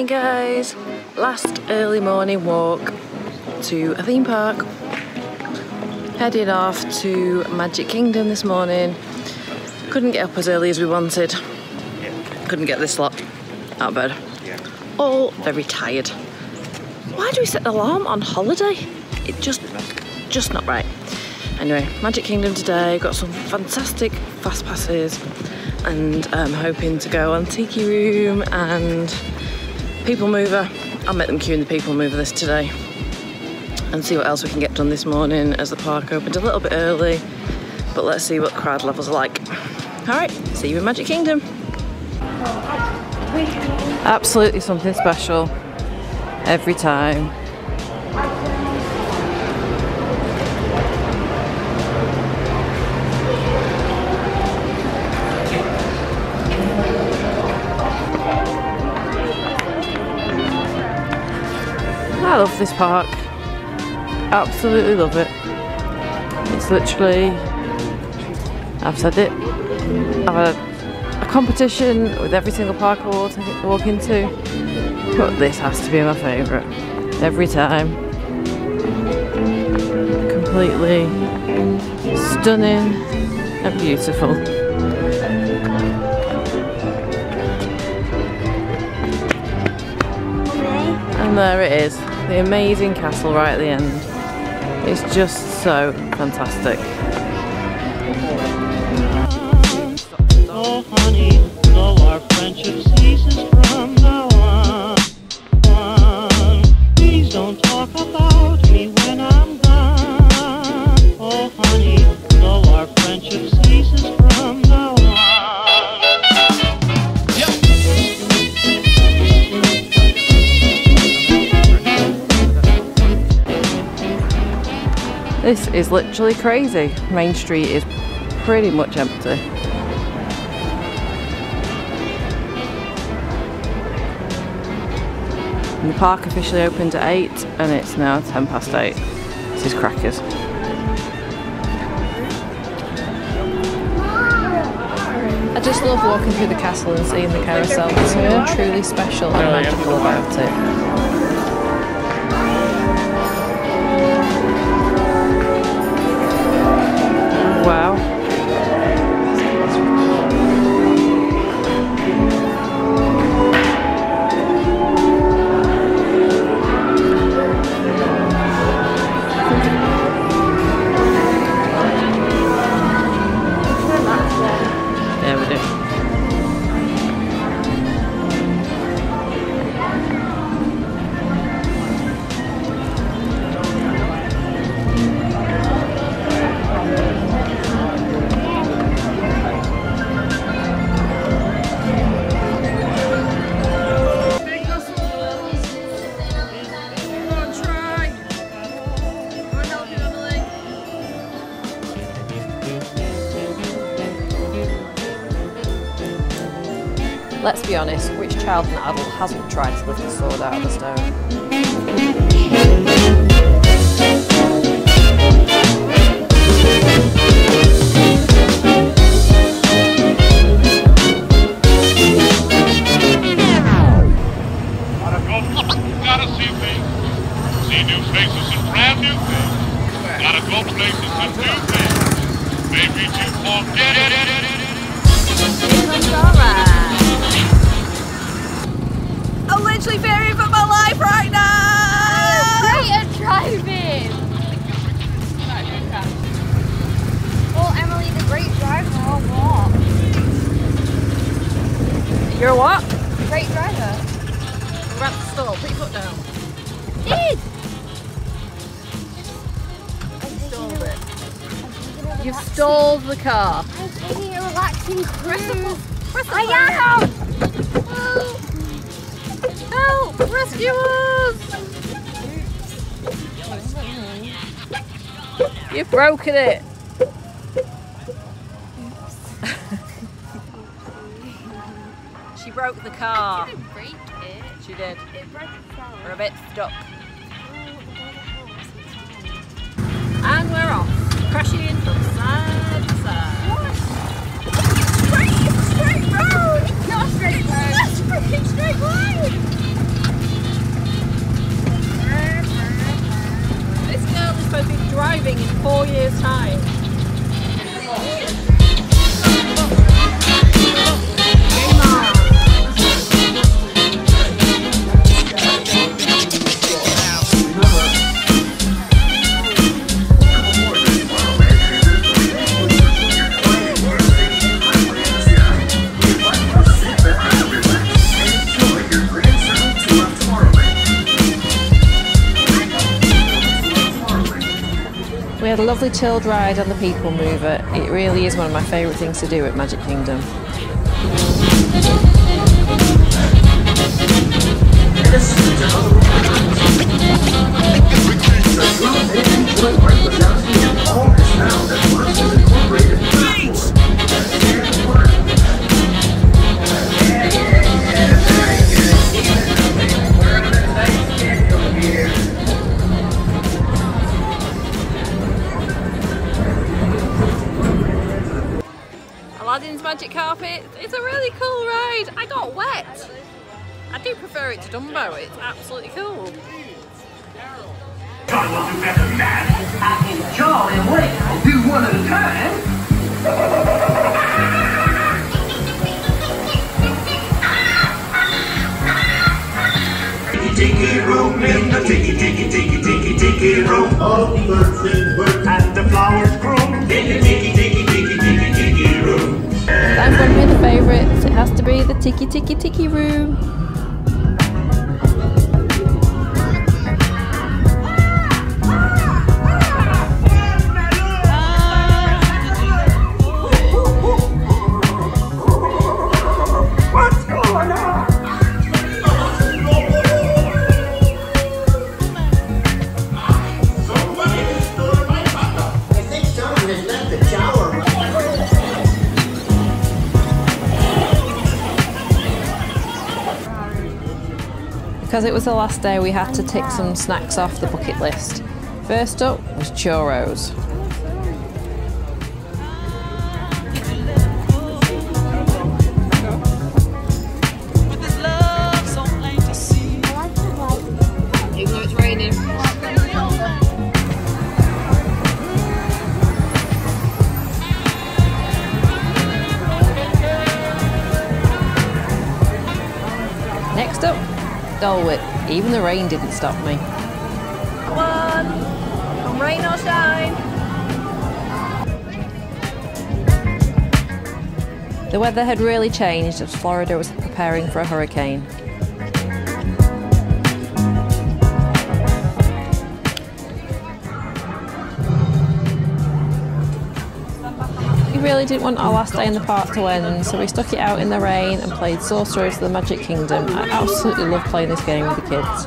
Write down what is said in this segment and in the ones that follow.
morning guys. Last early morning walk to a theme park. Headed off to Magic Kingdom this morning. Couldn't get up as early as we wanted. Couldn't get this lot out of bed. All very tired. Why do we set the alarm on holiday? It just just not right. Anyway Magic Kingdom today. Got some fantastic fast passes. And I'm hoping to go on Tiki Room and People Mover. I'll make them queue in the People Mover this today and see what else we can get done this morning as the park opened a little bit early. But let's see what crowd levels are like. All right, see you in Magic Kingdom. Absolutely something special every time. I love this park. Absolutely love it. It's literally, I've said it, I've had a competition with every single park I walk, walk into, but this has to be my favourite. Every time. Completely stunning and beautiful. And there it is the amazing castle right at the end. It's just so fantastic. Oh honey, our friendship literally crazy. Main Street is pretty much empty. And the park officially opened at 8 and it's now 10 past 8. This is crackers. I just love walking through the castle and seeing the carousel. There's something truly special and magical about it. Let's be honest, which child and adult hasn't tried to lift the sword out of the stone? You're a what? Great driver. We're at the stall. Put your foot down. Did! You've stalled the car. I'm taking a relaxing cruise. Press I am! Help! Rescue us! You've broken it. broke the car. It didn't break it. She did. It broke itself. We're a bit stuck. Oh, and we're off. Crashing from side to side. What? Straight, straight road! Not a straight road. It's not a freaking straight line! This girl is supposed to be driving in four years' time. Had a lovely chilled ride on the People Mover. It really is one of my favourite things to do at Magic Kingdom. Aladdin's Magic Carpet. It's a really cool ride. I got wet. I do prefer it to Dumbo. It's absolutely cool. God will do better than that. I can Charlie and wait. I'll do one at a time. Tiki room in the tiki tiki tiki tiki tiki room of thirteen birds and the flowers groom in the tiki tiki tiki It has to be the Tiki Tiki Tiki Room. Because it was the last day, we had to tick some snacks off the bucket list. First up was churros. Whip. Even the rain didn't stop me. Come on, come rain or shine. The weather had really changed as Florida was preparing for a hurricane. Really didn't want our last day in the park to end, so we stuck it out in the rain and played Sorcerers of the Magic Kingdom. I absolutely love playing this game with the kids.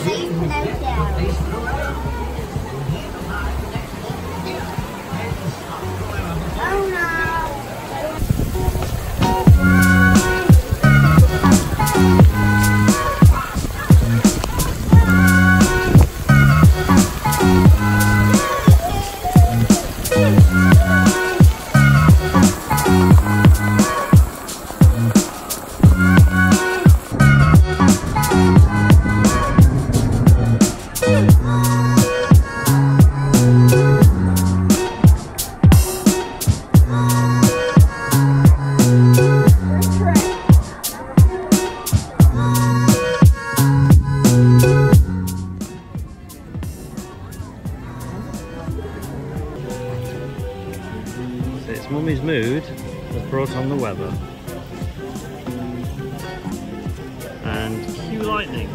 So brought on the weather. And cue lightning.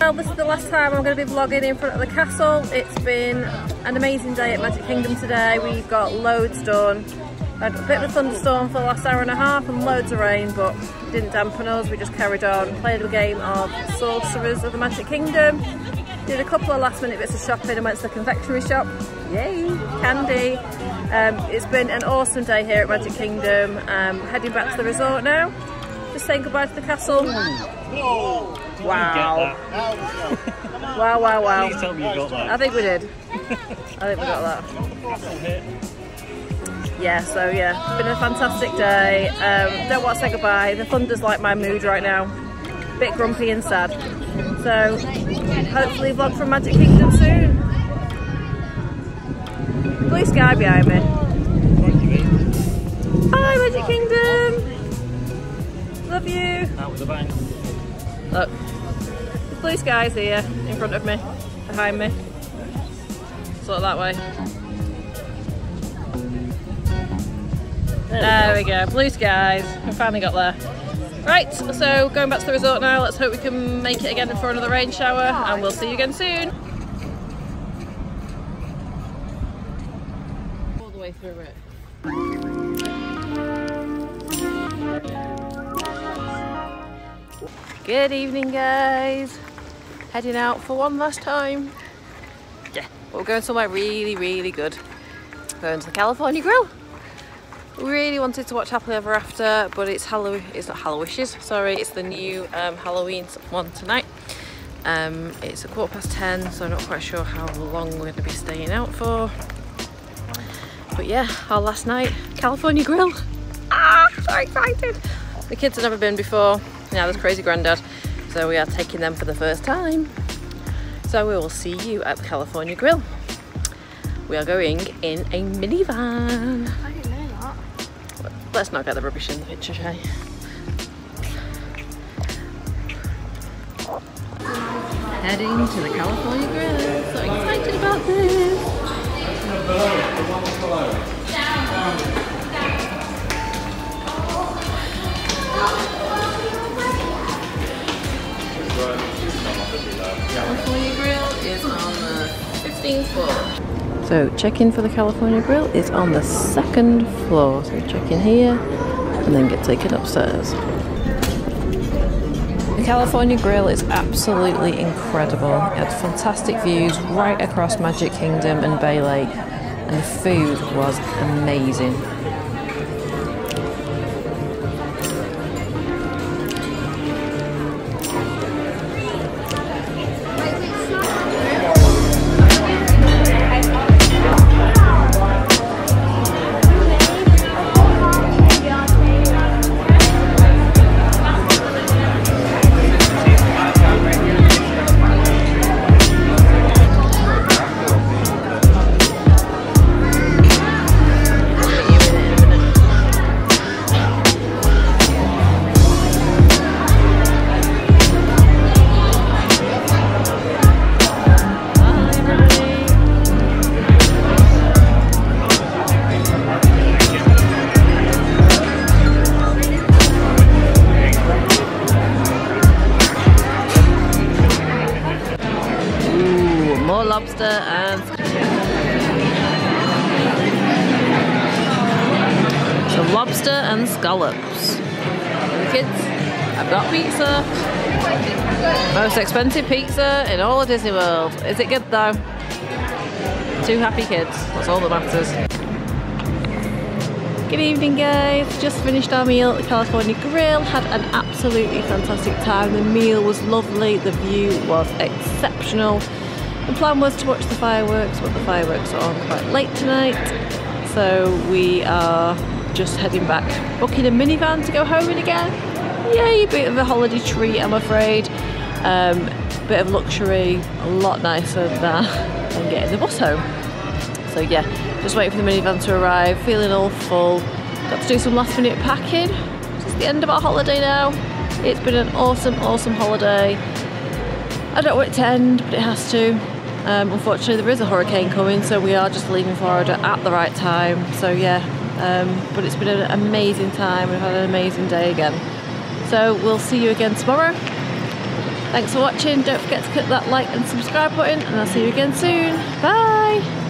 Well, this is the last time I'm going to be vlogging in front of the castle. It's been an amazing day at Magic Kingdom today. We've got loads done. Had a bit of a thunderstorm for the last hour and a half and loads of rain, but didn't dampen us. We just carried on, played a game of Sorcerers of the Magic Kingdom. Did a couple of last minute bits of shopping and went to the confectionery shop. Yay, candy. Um, it's been an awesome day here at Magic Kingdom. Um, heading back to the resort now. Just saying goodbye to the castle. Wow. Wow, wow, wow. Please tell me you got I that. think we did. I think we got that. Yeah, so yeah, it's been a fantastic day. Um, don't want to say goodbye. The thunder's like my mood right now. Bit grumpy and sad. So hopefully vlog from Magic Kingdom soon. Blue sky behind me. Thank you, mate. Bye Magic Kingdom. Love you. Out with a bang. Look, there's blue skies here in front of me, behind me. Sort of that way. There we go, blue skies. We finally got there. Right, so going back to the resort now. Let's hope we can make it again for another rain shower, and we'll see you again soon. All the way through it. Good evening, guys. Heading out for one last time. Yeah, but we're going somewhere really, really good. Going to the California Grill. We really wanted to watch Happily Ever After, but it's Halloween. It's not Hallowishes. Sorry, it's the new um, Halloween one tonight. Um, it's a quarter past ten, so I'm not quite sure how long we're going to be staying out for. But yeah, our last night, California Grill. Ah, so excited! The kids have never been before. Now there's crazy granddad, so we are taking them for the first time. So we will see you at the California Grill. We are going in a minivan. I didn't know that. Let's not get the rubbish in the picture, Shay. Heading to the California Grill. So excited about this. So check-in for the California Grill is on the second floor. So check in here and then get taken upstairs. The California Grill is absolutely incredible. It had fantastic views right across Magic Kingdom and Bay Lake and the food was amazing. Lobster and some lobster and scallops. Kids, I've got pizza. Most expensive pizza in all of Disney World. Is it good though? Two happy kids, that's all that matters. Good evening guys, just finished our meal at the California Grill, had an absolutely fantastic time. The meal was lovely, the view was exceptional. The plan was to watch the fireworks, but the fireworks are on quite late tonight. So we are just heading back, booking a minivan to go home in again. Yay, bit of a holiday treat I'm afraid. Um, bit of luxury, a lot nicer than, than getting the bus home. So yeah, just waiting for the minivan to arrive, feeling all full. Got to do some last minute packing. It's the end of our holiday now. It's been an awesome, awesome holiday. I don't want it to end, but it has to. Um, unfortunately, there is a hurricane coming, so we are just leaving Florida at the right time. So yeah, um, but it's been an amazing time. We've had an amazing day again. So we'll see you again tomorrow. Thanks for watching. Don't forget to click that like and subscribe button, and I'll see you again soon. Bye.